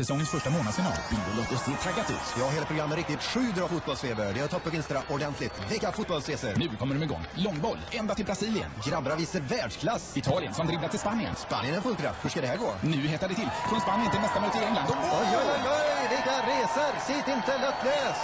Säsongens första månadsfinal. Bingolotto ser taggat ut. Ja, hela programmet riktigt sju drar fotbollsfeber. Det har toppat ordentligt. Vilka fotbollsresor! Nu kommer de igång. Långboll, ända till Brasilien. Grabbarna visar världsklass! Italien som dribblar till Spanien. Spanien är fullkraft. Hur ska det här gå? Nu hettar det till. Från Spanien till mästarmöte i England. Och Oj, oj, oj, oj! Vilka resor! Sitt inte lättlös.